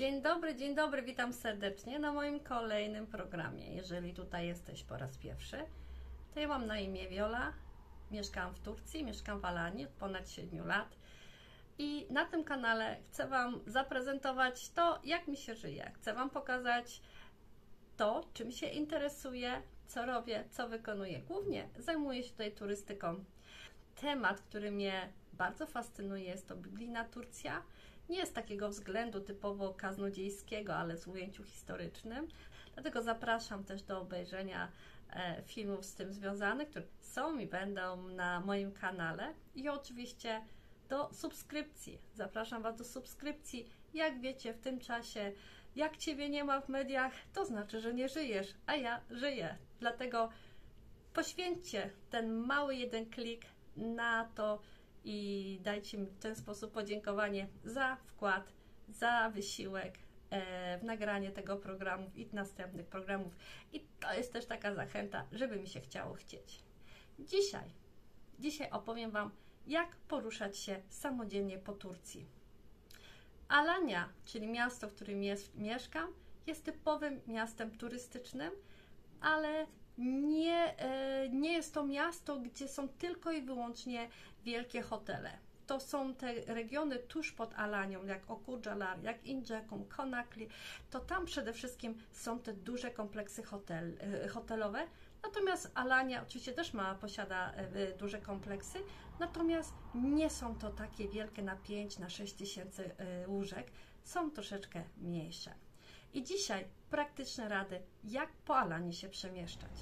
Dzień dobry, dzień dobry, witam serdecznie na moim kolejnym programie. Jeżeli tutaj jesteś po raz pierwszy, to ja mam na imię Wiola, mieszkam w Turcji, mieszkam w Alanii od ponad 7 lat i na tym kanale chcę Wam zaprezentować to, jak mi się żyje. Chcę Wam pokazać to, czym się interesuję, co robię, co wykonuję. Głównie zajmuję się tutaj turystyką. Temat, który mnie bardzo fascynuje, jest to biblijna Turcja. Nie z takiego względu typowo kaznodziejskiego, ale z ujęciu historycznym. Dlatego zapraszam też do obejrzenia e, filmów z tym związanych, które są i będą na moim kanale i oczywiście do subskrypcji. Zapraszam Was do subskrypcji. Jak wiecie, w tym czasie, jak Ciebie nie ma w mediach, to znaczy, że nie żyjesz, a ja żyję. Dlatego poświęćcie ten mały jeden klik na to i dajcie mi w ten sposób podziękowanie za wkład, za wysiłek e, w nagranie tego programu i następnych programów. I to jest też taka zachęta, żeby mi się chciało chcieć. Dzisiaj, dzisiaj opowiem Wam, jak poruszać się samodzielnie po Turcji. Alania, czyli miasto, w którym jest, mieszkam, jest typowym miastem turystycznym, ale nie, e, jest to miasto, gdzie są tylko i wyłącznie wielkie hotele. To są te regiony tuż pod Alanią, jak Okudżalar, jak Injekum, Konakli. To tam przede wszystkim są te duże kompleksy hotel, e, hotelowe. Natomiast Alania oczywiście też ma, posiada e, duże kompleksy, natomiast nie są to takie wielkie na 5, na 6 tysięcy łóżek, są troszeczkę mniejsze. I dzisiaj praktyczne rady, jak po Alanii się przemieszczać.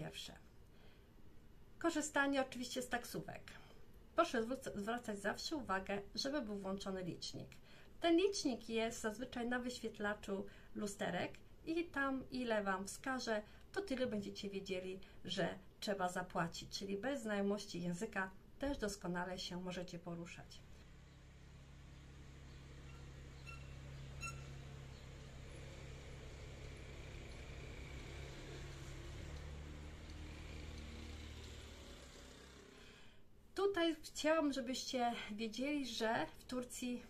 Pierwsze, korzystanie oczywiście z taksówek. Proszę zwracać zawsze uwagę, żeby był włączony licznik. Ten licznik jest zazwyczaj na wyświetlaczu lusterek i tam ile Wam wskaże, to tyle będziecie wiedzieli, że trzeba zapłacić. Czyli bez znajomości języka też doskonale się możecie poruszać. Tutaj chciałam, żebyście wiedzieli, że w Turcji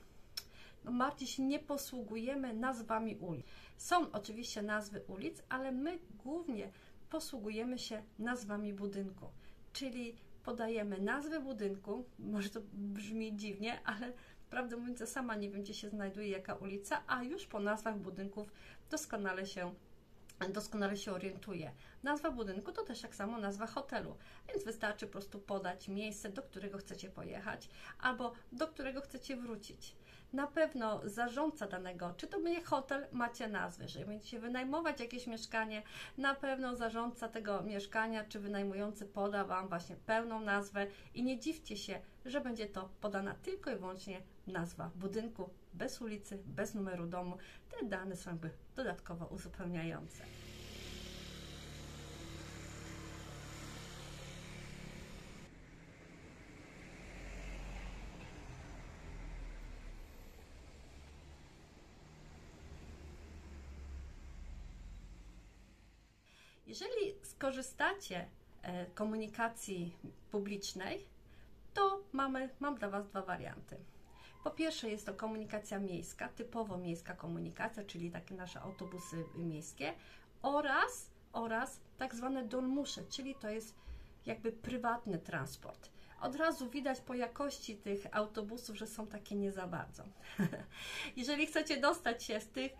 no, bardziej się nie posługujemy nazwami ulic. Są oczywiście nazwy ulic, ale my głównie posługujemy się nazwami budynku, czyli podajemy nazwę budynku, może to brzmi dziwnie, ale prawdę mówiąc, sama nie wiem, gdzie się znajduje jaka ulica, a już po nazwach budynków doskonale się doskonale się orientuje. Nazwa budynku to też tak samo nazwa hotelu, więc wystarczy po prostu podać miejsce, do którego chcecie pojechać albo do którego chcecie wrócić na pewno zarządca danego, czy to będzie hotel, macie nazwę. Jeżeli będziecie wynajmować jakieś mieszkanie, na pewno zarządca tego mieszkania, czy wynajmujący poda Wam właśnie pełną nazwę i nie dziwcie się, że będzie to podana tylko i wyłącznie nazwa budynku, bez ulicy, bez numeru domu. Te dane są jakby dodatkowo uzupełniające. Jeżeli skorzystacie e, komunikacji publicznej, to mamy, mam dla Was dwa warianty. Po pierwsze jest to komunikacja miejska, typowo miejska komunikacja, czyli takie nasze autobusy miejskie oraz, oraz tak zwane dolmusze, czyli to jest jakby prywatny transport. Od razu widać po jakości tych autobusów, że są takie nie za bardzo. Jeżeli chcecie dostać się z tych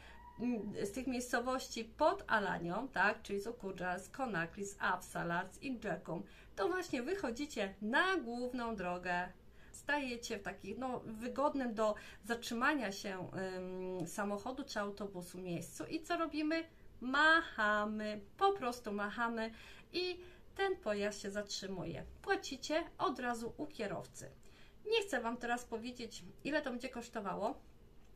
z tych miejscowości pod Alanią, tak, czyli z Okudża, z Konakli, z Afsalar, z to właśnie wychodzicie na główną drogę, stajecie w takim no, wygodnym do zatrzymania się ym, samochodu czy autobusu miejscu i co robimy? Machamy, po prostu machamy i ten pojazd się zatrzymuje. Płacicie od razu u kierowcy. Nie chcę Wam teraz powiedzieć, ile to będzie kosztowało,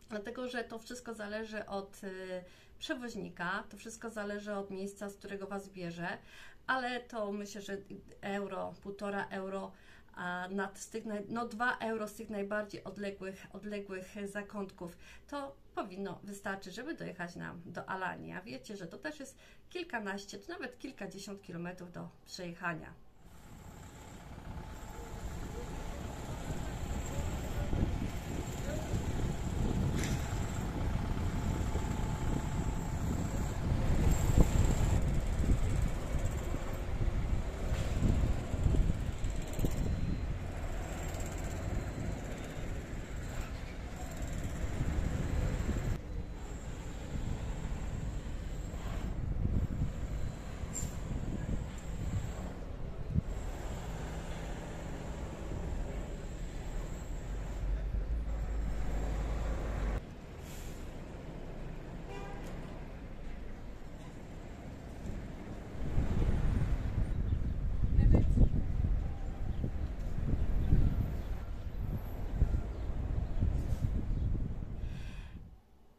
dlatego że to wszystko zależy od y, przewoźnika, to wszystko zależy od miejsca, z którego Was bierze, ale to myślę, że euro, półtora euro a nad z tych, no 2 euro z tych najbardziej odległych, odległych zakątków, to powinno wystarczyć, żeby dojechać nam do Alanii. A wiecie, że to też jest kilkanaście, czy nawet kilkadziesiąt kilometrów do przejechania.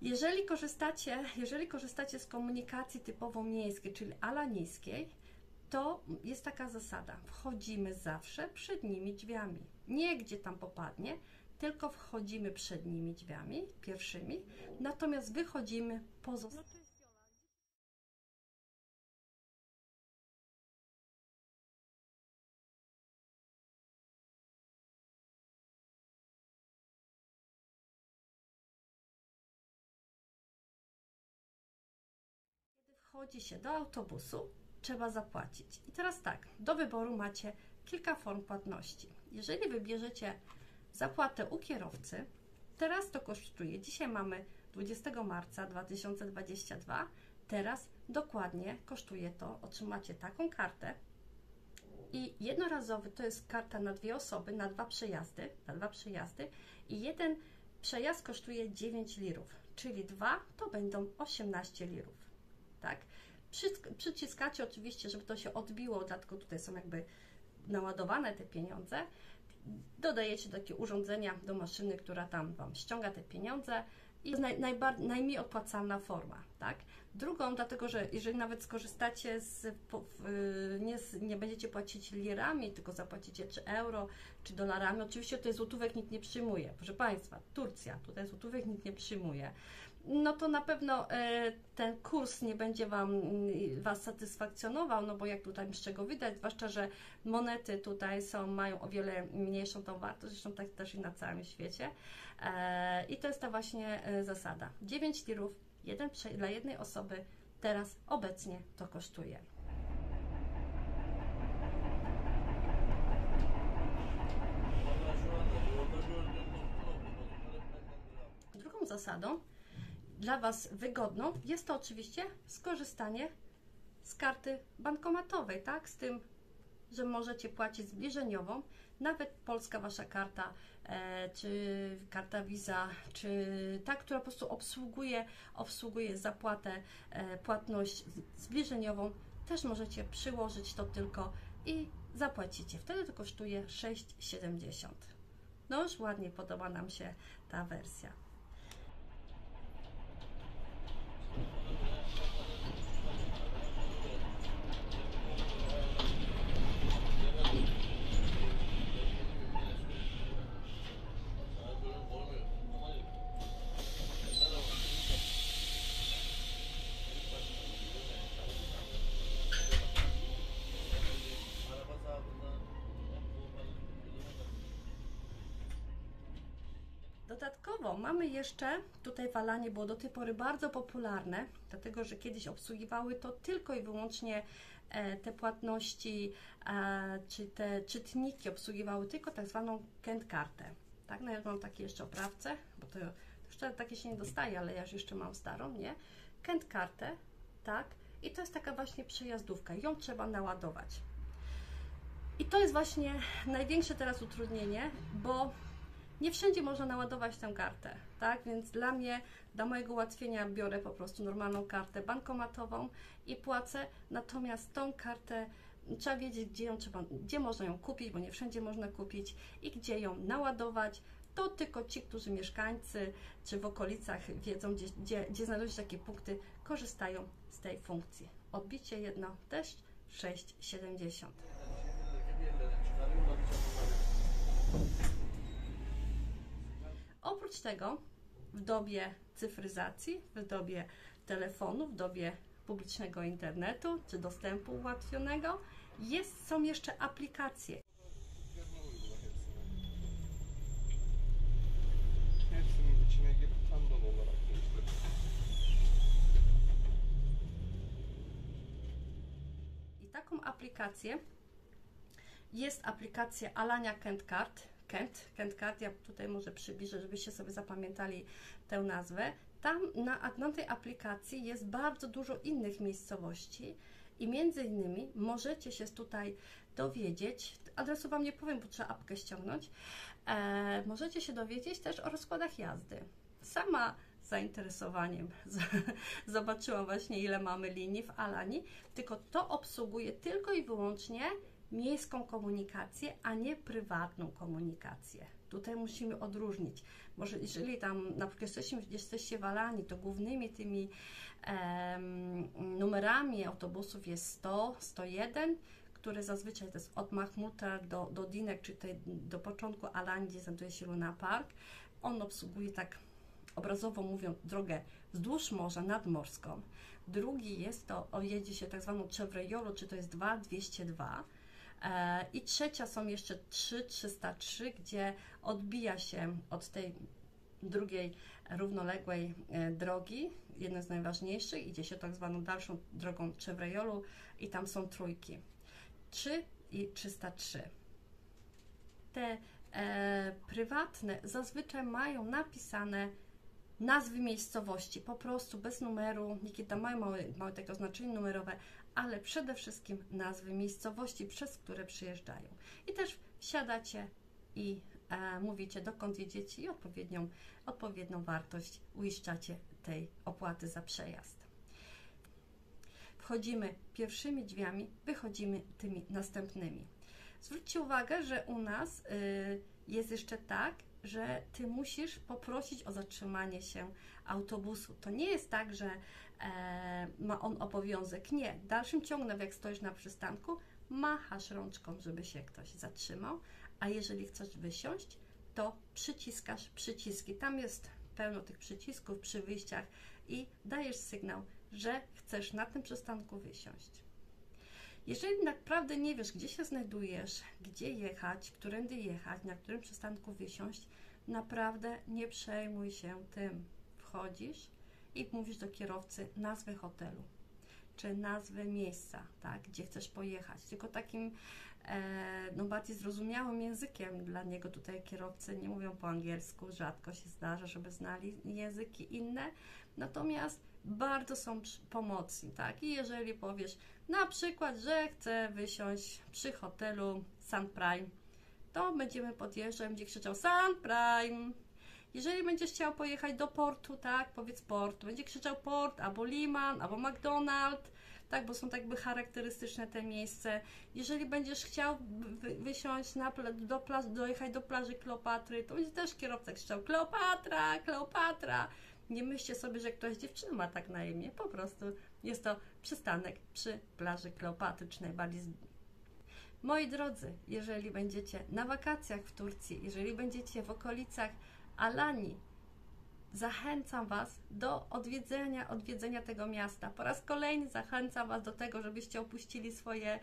Jeżeli korzystacie, jeżeli korzystacie z komunikacji typowo miejskiej, czyli alanijskiej, to jest taka zasada. Wchodzimy zawsze przednimi drzwiami. Nie gdzie tam popadnie, tylko wchodzimy przednimi drzwiami, pierwszymi, natomiast wychodzimy poza. Wchodzi się do autobusu, trzeba zapłacić. I teraz tak, do wyboru macie kilka form płatności. Jeżeli wybierzecie zapłatę u kierowcy, teraz to kosztuje, dzisiaj mamy 20 marca 2022, teraz dokładnie kosztuje to, otrzymacie taką kartę i jednorazowy to jest karta na dwie osoby, na dwa przejazdy, na dwa przejazdy i jeden przejazd kosztuje 9 lirów, czyli dwa to będą 18 lirów tak? Przyc- Przyciskacie oczywiście, żeby to się odbiło, dlatego tutaj są jakby naładowane te pieniądze. Dodajecie takie urządzenia do maszyny, która tam Wam ściąga te pieniądze i jest naj, najmniej opłacalna forma, tak? Drugą, dlatego że jeżeli nawet skorzystacie z, nie, nie będziecie płacić lirami, tylko zapłacicie czy euro, czy dolarami, oczywiście tutaj złotówek nikt nie przyjmuje. Proszę Państwa, Turcja, tutaj złotówek nikt nie przyjmuje no to na pewno e, ten kurs nie będzie wam, mm, Was satysfakcjonował, no bo jak tutaj z czego widać, zwłaszcza, że monety tutaj są, mają o wiele mniejszą tą wartość, zresztą tak też i na całym świecie. E, I to jest ta właśnie e, zasada. 9 tirów jeden, dla jednej osoby teraz obecnie to kosztuje. Drugą zasadą dla Was wygodną jest to oczywiście skorzystanie z karty bankomatowej, tak? Z tym, że możecie płacić zbliżeniową, nawet polska Wasza karta, e, czy karta Visa, czy ta, która po prostu obsługuje, obsługuje zapłatę, e, płatność zbliżeniową, też możecie przyłożyć to tylko i zapłacicie. Wtedy to kosztuje 6,70. No już ładnie podoba nam się ta wersja. Dodatkowo mamy jeszcze, tutaj w Alanie było do tej pory bardzo popularne, dlatego że kiedyś obsługiwały to tylko i wyłącznie e, te płatności, e, czy te czytniki obsługiwały tylko tak zwaną Kent. Tak, no ja mam takie jeszcze oprawce, bo to jeszcze takie się nie dostaje, ale ja już jeszcze mam starą, nie? Kent tak, i to jest taka właśnie przejazdówka, ją trzeba naładować. I to jest właśnie największe teraz utrudnienie, bo nie wszędzie można naładować tę kartę, tak? Więc dla mnie, dla mojego ułatwienia biorę po prostu normalną kartę bankomatową i płacę, natomiast tą kartę trzeba wiedzieć, gdzie ją trzeba, gdzie można ją kupić, bo nie wszędzie można kupić i gdzie ją naładować. To tylko ci, którzy mieszkańcy czy w okolicach wiedzą, gdzie, gdzie, gdzie się takie punkty, korzystają z tej funkcji. Odbicie jedno też 6,70. Oprócz tego w dobie cyfryzacji, w dobie telefonu, w dobie publicznego internetu czy dostępu ułatwionego jest, są jeszcze aplikacje. I taką aplikację jest aplikacja Alania Kent Card. Kent, Kent ja tutaj może przybliżę, żebyście sobie zapamiętali tę nazwę. Tam na, na tej aplikacji jest bardzo dużo innych miejscowości i między innymi możecie się tutaj dowiedzieć, adresu Wam nie powiem, bo trzeba apkę ściągnąć, e, możecie się dowiedzieć też o rozkładach jazdy. Sama zainteresowaniem zobaczyłam właśnie ile mamy linii w Alani, tylko to obsługuje tylko i wyłącznie miejską komunikację, a nie prywatną komunikację. Tutaj musimy odróżnić. Może jeżeli tam na przykład jesteście, jesteście w Alani, to głównymi tymi numerami autobusów jest 100, 101, które zazwyczaj to jest od Mahmuta do, do Dinek, czy tej, do początku Alani, gdzie znajduje się Luna Park. On obsługuje tak obrazowo mówiąc drogę wzdłuż morza nadmorską. Drugi jest to, jedzie się tak zwaną Chevrejolo, czy to jest 2202. E, I trzecia są jeszcze 3303, gdzie odbija się od tej drugiej równoległej e, drogi, jedna z najważniejszych, idzie się tak zwaną dalszą drogą Chevrejolu i tam są trójki. 3 i 303. Te e, prywatne zazwyczaj mają napisane nazwy miejscowości, po prostu bez numeru, niekiedy tam mają małe, małe takie oznaczenie numerowe, ale przede wszystkim nazwy miejscowości, przez które przyjeżdżają. I też wsiadacie i e, mówicie, dokąd jedziecie i odpowiednią, odpowiednią wartość uiszczacie tej opłaty za przejazd. Wchodzimy pierwszymi drzwiami, wychodzimy tymi następnymi. Zwróćcie uwagę, że u nas y, jest jeszcze tak, że ty musisz poprosić o zatrzymanie się autobusu. To nie jest tak, że ma on obowiązek. Nie. W dalszym ciągu, jak stoisz na przystanku, machasz rączką, żeby się ktoś zatrzymał, a jeżeli chcesz wysiąść, to przyciskasz przyciski. Tam jest pełno tych przycisków przy wyjściach i dajesz sygnał, że chcesz na tym przystanku wysiąść. Jeżeli naprawdę nie wiesz, gdzie się znajdujesz, gdzie jechać, którędy jechać, na którym przystanku wysiąść, naprawdę nie przejmuj się tym. Wchodzisz i mówisz do kierowcy nazwę hotelu, czy nazwę miejsca, tak, gdzie chcesz pojechać. Tylko takim e, no, bardziej zrozumiałym językiem dla niego tutaj kierowcy nie mówią po angielsku, rzadko się zdarza, żeby znali języki inne, natomiast bardzo są pomocni, tak? I jeżeli powiesz na przykład, że chcę wysiąść przy hotelu Sun Prime, to będziemy podjeżdżać, będzie krzyczał Sun Prime. Jeżeli będziesz chciał pojechać do portu, tak, powiedz port, będzie krzyczał port, albo Liman, albo McDonald, tak, bo są tak jakby charakterystyczne te miejsce. Jeżeli będziesz chciał wy, wysiąść na do plaż, dojechać do plaży Kleopatry, to będzie też kierowca krzyczał Kleopatra, Kleopatra. Nie myślcie sobie, że ktoś dziewczyna ma tak na imię, po prostu jest to przystanek przy plaży Kleopatry, czy najbardziej Moi drodzy, jeżeli będziecie na wakacjach w Turcji, jeżeli będziecie w okolicach Alani, zachęcam Was do odwiedzenia, odwiedzenia tego miasta. Po raz kolejny zachęcam Was do tego, żebyście opuścili swoje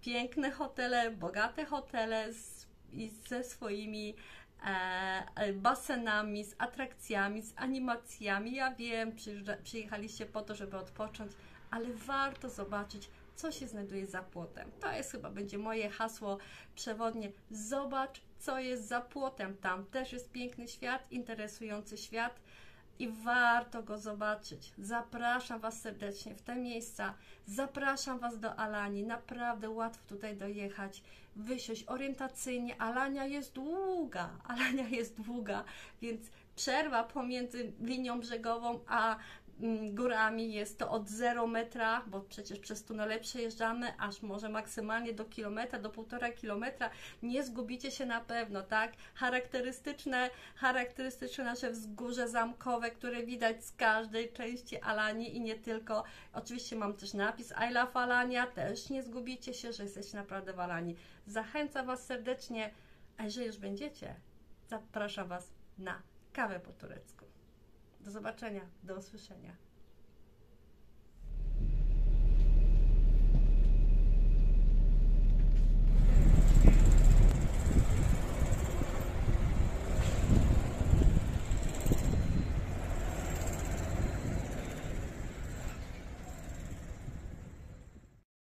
piękne hotele, bogate hotele z, i ze swoimi e, e, basenami, z atrakcjami, z animacjami. Ja wiem, przyjechaliście po to, żeby odpocząć, ale warto zobaczyć, co się znajduje za płotem. To jest chyba będzie moje hasło przewodnie. Zobacz, co jest za płotem. Tam też jest piękny świat, interesujący świat i warto go zobaczyć. Zapraszam Was serdecznie w te miejsca. Zapraszam Was do Alanii. Naprawdę łatwo tutaj dojechać, wysiąść orientacyjnie. Alania jest długa, Alania jest długa, więc przerwa pomiędzy linią brzegową a górami jest to od 0 metra, bo przecież przez tunele przejeżdżamy aż może maksymalnie do kilometra, do półtora kilometra. Nie zgubicie się na pewno, tak? Charakterystyczne, charakterystyczne nasze wzgórze zamkowe, które widać z każdej części Alanii i nie tylko. Oczywiście mam też napis I love Alania, też nie zgubicie się, że jesteście naprawdę w Alanii. Zachęcam Was serdecznie, a jeżeli już będziecie, zapraszam Was na kawę po turecku. Do zobaczenia, do usłyszenia.